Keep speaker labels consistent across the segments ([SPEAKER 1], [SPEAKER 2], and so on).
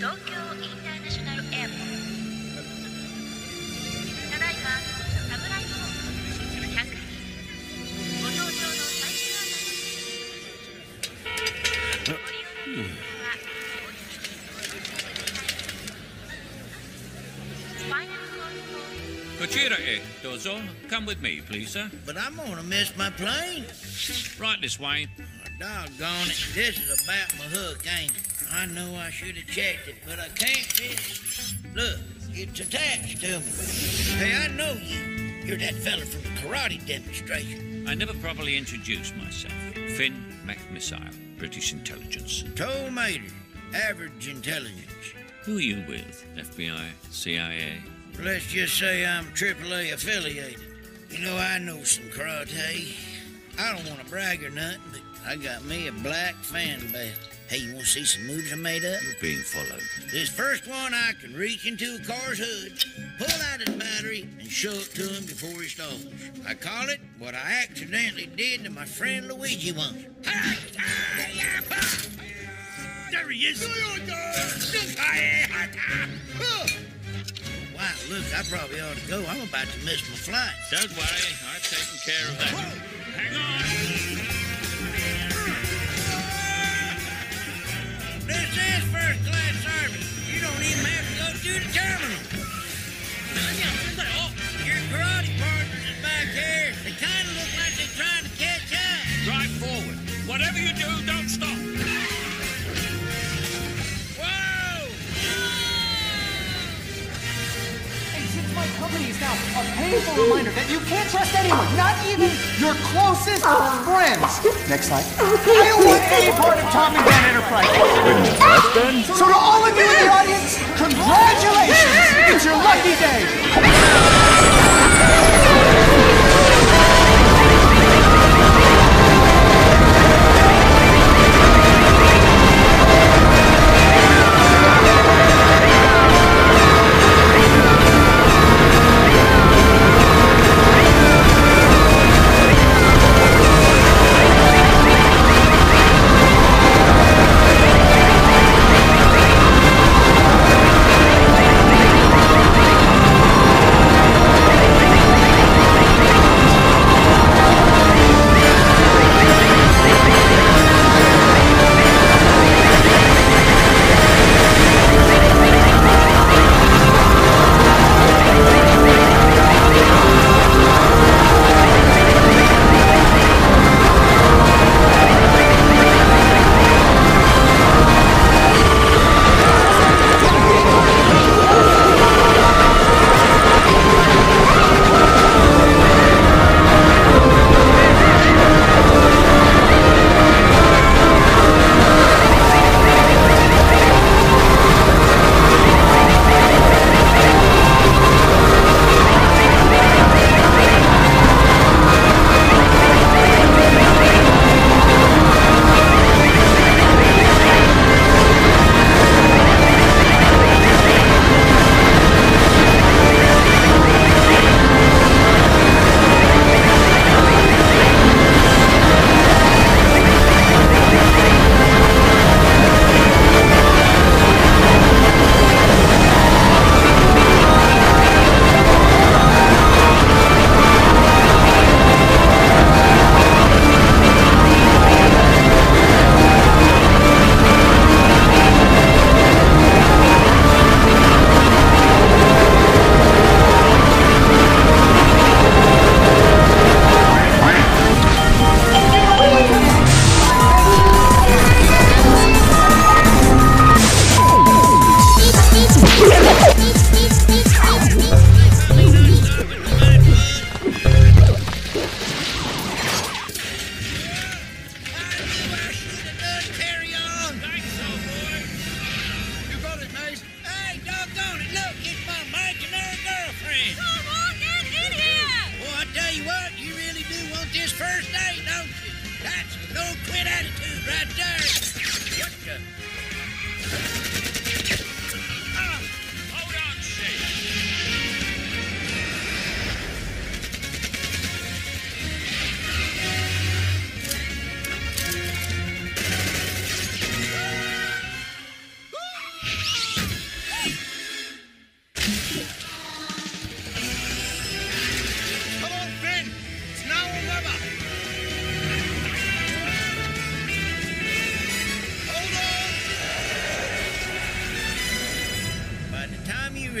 [SPEAKER 1] 東京インターナショナルエアポートただいまサムライホーム100人ご搭乗の最終案内をご利用の皆様はお引き続きください
[SPEAKER 2] eh, Dozo, come with me, please, sir.
[SPEAKER 3] But I'm gonna miss my plane.
[SPEAKER 2] Right this way. Oh,
[SPEAKER 3] doggone it. This is about my hook, ain't it? I know I should have checked it, but I can't miss. Look, it's attached to me. Hey, I know you. You're that fella from the karate demonstration.
[SPEAKER 2] I never properly introduced myself. Finn McMissile, British intelligence.
[SPEAKER 3] Tow Mater, average intelligence.
[SPEAKER 2] Who are you with? FBI, CIA?
[SPEAKER 3] Let's just say I'm AAA affiliated. You know, I know some karate. I don't want to brag or nothing, but I got me a black fan belt. Hey, you want to see some moves I made up?
[SPEAKER 2] You're being followed.
[SPEAKER 3] This first one, I can reach into a car's hood, pull out his battery, and show it to him before he stalls. I call it what I accidentally did to my friend Luigi once. There he is. Wow, look, I probably ought to go. I'm about to miss my flight.
[SPEAKER 2] Don't worry, I've taken care of that. Your
[SPEAKER 3] karate partners is back here. They kind of look like they're trying to catch up.
[SPEAKER 2] Drive forward. Whatever you do, don't stop.
[SPEAKER 3] Whoa!
[SPEAKER 4] And since my company is now a painful reminder that you can't trust anyone, not even your closest uh. friends. Next slide. I don't want any part of Tom and Dan Enterprise. So to all of you in the audience, congratulations! It's your lucky day.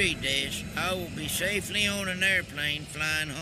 [SPEAKER 3] Read this, I will be safely on an airplane flying home.